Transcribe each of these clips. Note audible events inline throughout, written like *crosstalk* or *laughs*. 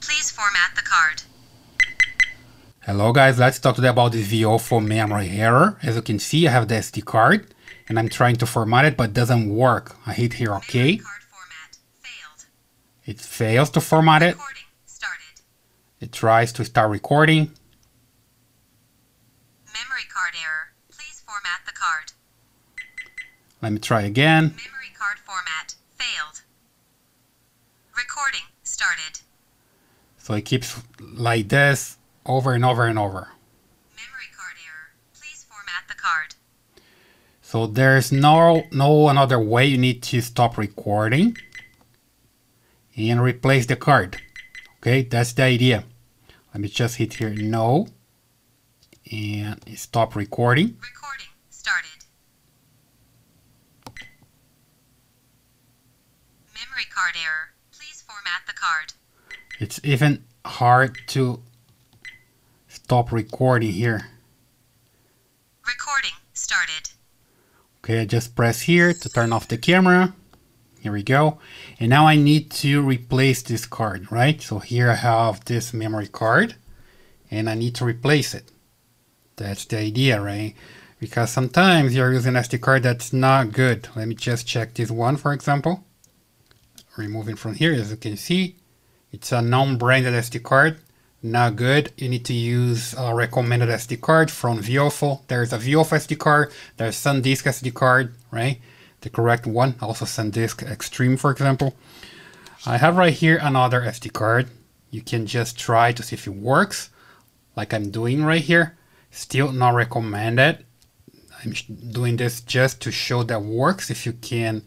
Please format the card. Hello guys, let's talk today about this VIOFO memory error. As you can see, I have the SD card and I'm trying to format it, but it doesn't work. I hit here OK. Memory card format failed. It fails to format it. It tries to start recording. Memory card error. Please format the card. Let me try again. Memory card format failed. Recording started. So it keeps like this over and over and over. Memory card error. Please format the card. So there's no no another way you need to stop recording and replace the card. Okay, that's the idea. Let me just hit here no and stop recording. Recording started. Memory card error. Please format the card. It's even hard to stop recording here. Recording started. Okay, I just press here to turn off the camera. Here we go. And now I need to replace this card, right? So here I have this memory card and I need to replace it. That's the idea, right? Because sometimes you're using SD card that's not good. Let me just check this one, for example. Removing from here, as you can see, it's a non-branded SD card. Not good. You need to use a recommended SD card from VIOFO. There's a VIOFO SD card. There's SanDisk SD card, right? The correct one. Also SanDisk Extreme, for example. I have right here another SD card. You can just try to see if it works, like I'm doing right here. Still not recommended. I'm doing this just to show that works if you can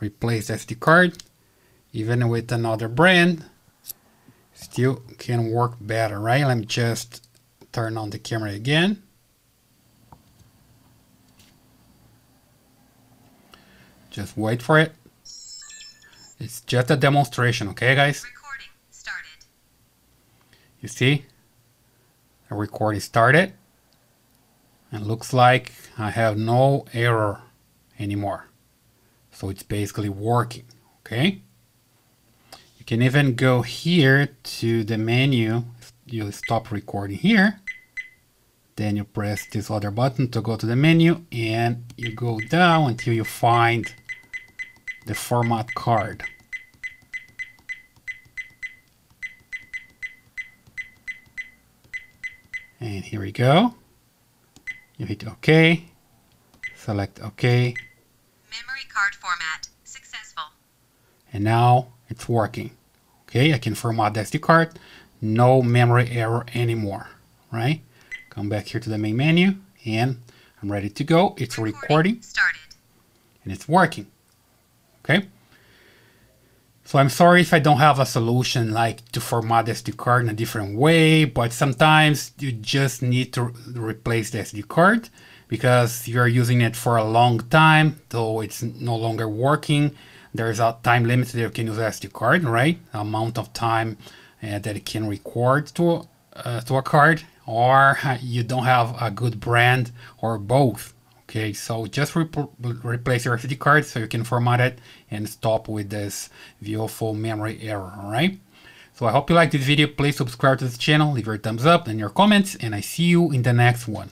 replace SD card, even with another brand still can work better, right? Let me just turn on the camera again. Just wait for it. It's just a demonstration, okay guys? Recording started. You see? The recording started. And looks like I have no error anymore. So it's basically working, okay? You can even go here to the menu. You stop recording here. Then you press this other button to go to the menu and you go down until you find the format card. And here we go. You hit OK. Select OK. Memory card format successful. And now it's working. Okay, I can format the SD card. No memory error anymore, right? Come back here to the main menu and I'm ready to go. It's recording started. and it's working. Okay. So I'm sorry if I don't have a solution like to format the SD card in a different way, but sometimes you just need to replace the SD card because you're using it for a long time, though it's no longer working. There's a time limit that you can use SD card, right? Amount of time uh, that it can record to uh, to a card, or *laughs* you don't have a good brand, or both. Okay, so just re replace your SD card so you can format it and stop with this VIOFO memory error, alright? So I hope you liked this video. Please subscribe to this channel, leave your thumbs up and your comments, and I see you in the next one.